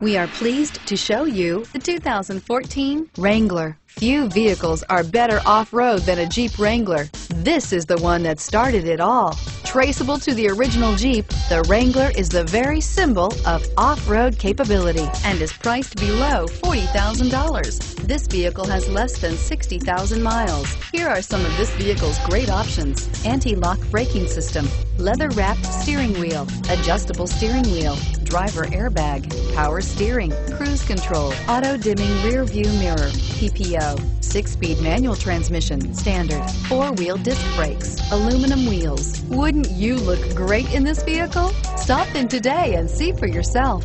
We are pleased to show you the 2014 Wrangler. Few vehicles are better off-road than a Jeep Wrangler. This is the one that started it all. Traceable to the original Jeep, the Wrangler is the very symbol of off-road capability and is priced below $40,000. This vehicle has less than 60,000 miles. Here are some of this vehicle's great options. Anti-lock braking system, leather-wrapped steering wheel, adjustable steering wheel, driver airbag, power steering, cruise control, auto-dimming rear view mirror, PPO, six-speed manual transmission, standard, four-wheel disc brakes, aluminum wheels. Wouldn't you look great in this vehicle? Stop in today and see for yourself.